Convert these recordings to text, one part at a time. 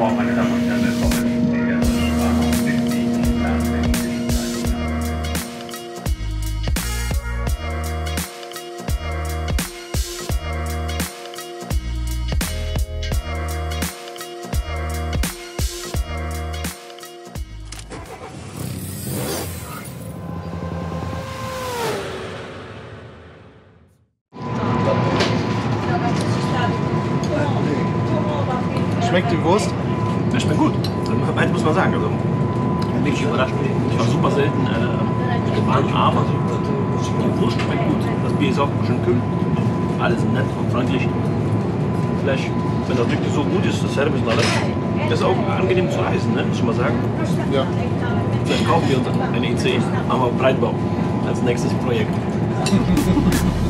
Boah, meine Damen und Herren, willkommen. Sie werden Bahnhof City nach Berlin. Schmeckt die Wurst? Also, wirklich überrascht. Ich war super selten äh, gewarnt, aber die Wurst schmeckt gut. Das Bier ist auch schön kühl. Alles nett und freundlich. Vielleicht, wenn das wirklich so gut ist, das Service und alles, das ist auch angenehm zu reisen, ne? muss ich mal sagen. Ja. Vielleicht kaufen wir uns eine IC, aber Breitbau als nächstes Projekt.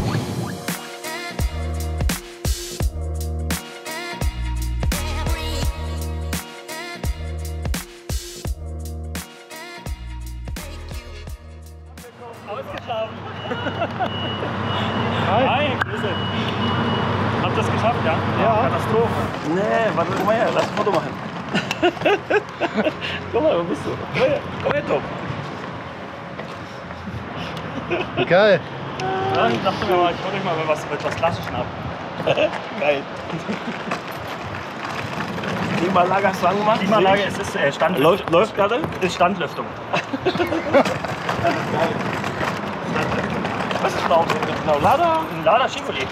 Ausgeschlafen. Hi. Hi, Grüße. Habt ihr das geschafft, ja? Ja. Katastrophe. Nee, warte mal her, lass ein Foto machen. Guck mal, wo bist du? Komm her, komm her, Tom. Geil. Ja, ich dachte mir mal, ich hole euch mal was, mit was Klassischen ab. Geil. Klimaanlage hast du angemacht? Klimaanlage, es ist äh, Stand, Läuft, läuft gerade? ist Standlüftung. Was ist genau? Genau, Lada? Ein Lada Chevrolet.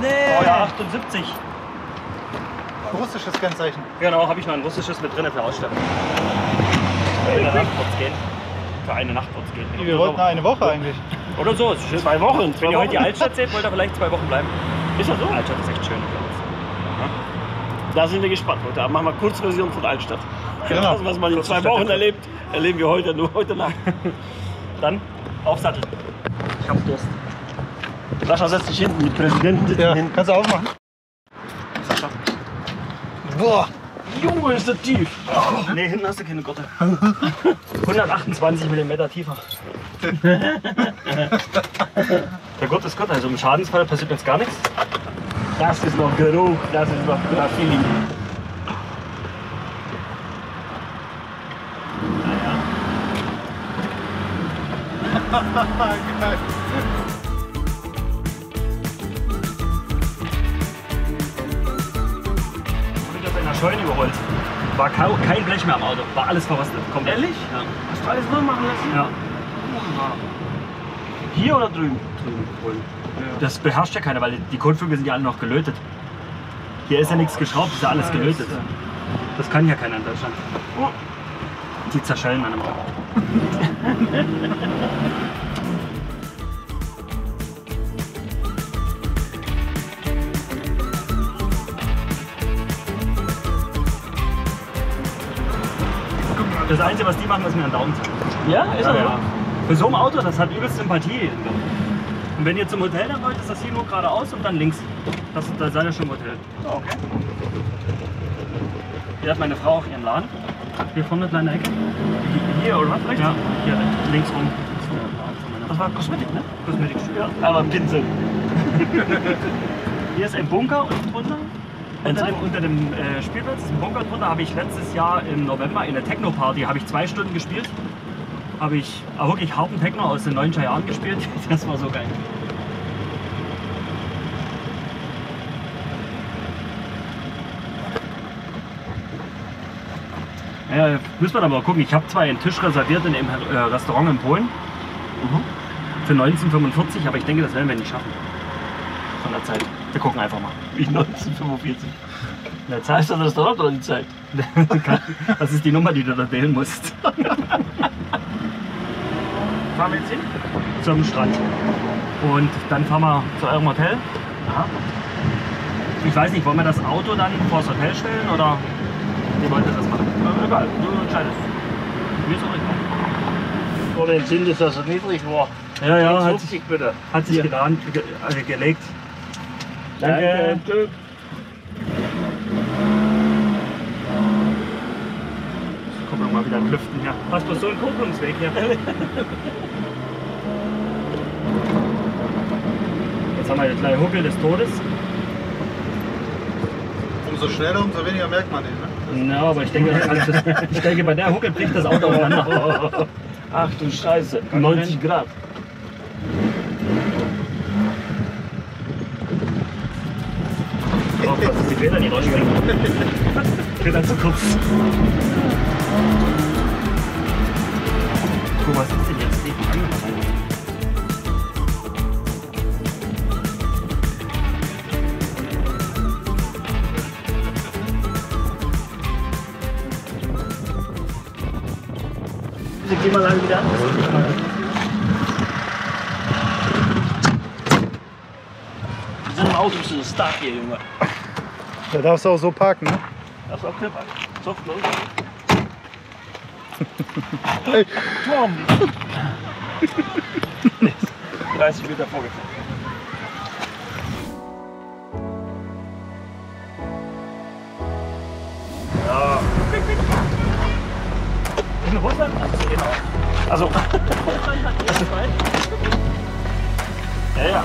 Nee. Baujahr 78. Russisches Kennzeichen. Genau, habe ich noch ein russisches mit drin für Ausstellung. Für eine Nacht wird's gehen. Für eine Nacht wird's gehen. Wir wollten eine Woche eigentlich. Oder so, ist schön. Zwei Wochen. Wenn ihr heute die. Altstadt seht, wollt ihr vielleicht zwei Wochen bleiben. Ist das so? Altstadt ist echt schön. Da sind wir gespannt heute. Abend machen wir Kurzversion von Altstadt. Genau. Das, was man in zwei Wochen erlebt, erleben wir heute nur heute Nacht. Dann aufsatteln. Ich hab Durst. Sascha setzt sich hinten mit Präsidenten sitzen Ja. hinten. Kannst du aufmachen? Sascha. Boah. Junge, ist das tief. Nee, hinten hast du keine Gotte. 128 mm tiefer. Der Gott ist Gott, also im Schadensfall passiert jetzt gar nichts. Das ist noch Geruch, das ist noch Graffiti. Geil. Scheune überrollt. War kein Blech mehr am Auto, war alles verrostet. Komplett. Ehrlich? Ja. Hast du alles neu machen lassen? ja. Hier oder drüben? drüben. Das beherrscht ja keiner, weil die Kotflügel sind ja alle noch gelötet. Hier ist ja nichts geschraubt, ist ja alles gelötet. Das kann ja keiner in Deutschland. Die zerschellen an einem Auto. Das Einzige, was die machen, ist mir einen Daumen zeigen. Ja, ist Ja, er, ja. Für so ein Auto, das hat übelst Sympathie. Und wenn ihr zum Hotel dann wollt, ist das hier nur geradeaus und dann links. Das, da seid ihr schon im Hotel. Okay. Hier hat meine Frau auch ihren Laden. Hier vorne, kleine Ecke. Hier oder was? Rechts? Ja, hier links rum. Das war Kosmetik, ne? Kosmetikstück. Ja. Aber Pinsel. Hier ist ein Bunker unten drunter. Unter dem, unter dem äh, Spielplatz ein Bunker drunter. Habe ich letztes Jahr im November in der Techno-Party habe ich zwei Stunden gespielt. Habe ich auch wirklich harten Techno aus den 90er Jahren gespielt. Das war so geil. Ja, müssen wir dann mal gucken. Ich habe zwar einen Tisch reserviert in dem äh, Restaurant in Polen für 1945, aber ich denke, das werden wir nicht schaffen. Von der Zeit. Wir gucken einfach mal. Wie 1945. In der Das heißt das Restaurant oder die Zeit? Das ist die Nummer, die du da wählen musst. Fahren wir jetzt hin? Zum Strand. Und dann fahren wir zu eurem Hotel. Aha. Ich weiß nicht, wollen wir das Auto dann vor das Hotel stellen oder wie wollt ihr das machen? Egal, du entscheidest. Mir ist auch egal. Oder entzündet ist, dass es niedrig war. Ja, ja, hat, 50 bitte. hat sich getan, ge also gelegt. Danke. Tschüss. Gucken wir mal wieder lüften hier. Hast du so einen Kupplungsweg hier? Jetzt haben wir den kleinen Huckel des Todes. Umso schneller, umso weniger merkt man den. Ne? Ja, aber ich denke, das kann, ich denke bei der Hucke bricht das Auto auseinander. Ach du Scheiße, 90 Grad. Oh, dass die Räder nicht rausspringen. Räder zu kurz. Guck, was ist denn jetzt? Neben angefangen. Diese Klimaanlage wieder an. Sind im Auto, bist du stark hier, Junge. Da darfst du auch so parken, ne? Das ist auch klippern. So, los. Hey. Tom! 30 Meter vorgefahren. Ja. In Russland? Also, genau. Also, hast du frei? Ja, ja.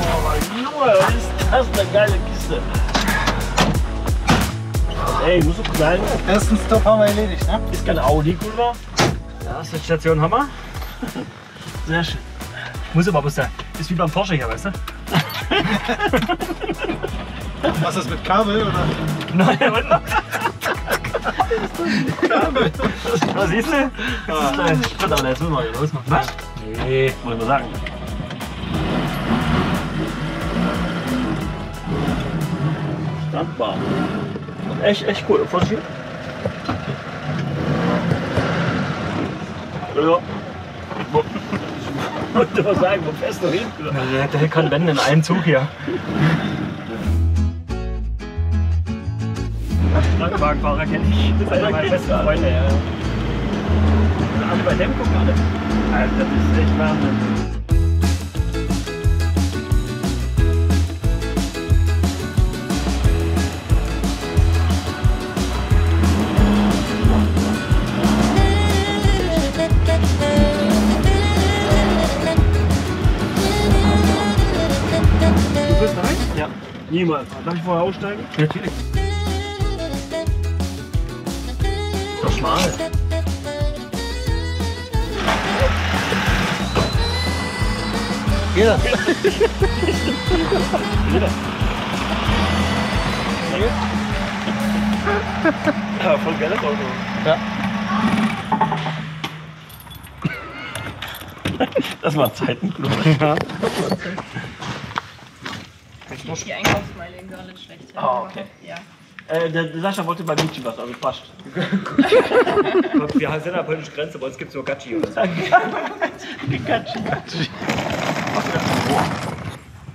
Oh, Junge, ist das eine geile Kiste. Ey, muss so klein. Ersten Stop haben wir erledigt, ne? Ist kein Audi, Kulva. Ja, ist die Station Hammer. Sehr schön. Muss aber was sein. Ist wie beim Porsche hier, weißt du? Was ist das mit Kabel oder? Nein, warte. Was siehst du? Das ist ein Sprit, aber jetzt müssen wir hier losmachen. Was? Nee, muss ich mal sagen. Standbar. Echt, echt cool. Vorsicht. Ja. Wo- Wollte mal sagen, wo fährst du hin? Der, der kann wenden in einem Zug hier. Krankenwagenfahrer kenne ich. Das ist einer meiner besten Freunde. Ja. Alle bei dem gucken alle. Alter, das ist echt Wahnsinn. Niemals. Darf ich vorher aussteigen? Natürlich. Doch schmal. Ja. Ja, voll geiles Auto. Ja. Das war Die Einkaufsmeile in Görlitz schlecht. Ah, okay. Ja. Äh, der, der Sascha wollte bei Gucci was, also passt. Wir sind an der polnischen Grenze, bei uns gibt es nur Gachi oder so. Gucci.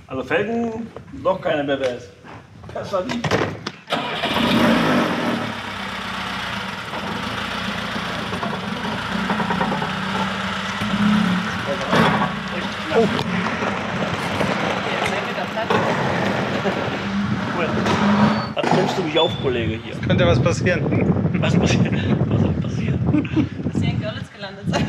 Also Felgen, noch keine BBS. Das war die. Hier, sehr guter Platz. Cool. Mich auf, Kollege, hier? Könnte was passieren. Was passiert? Was soll passieren? Dass ihr in Görlitz gelandet seid.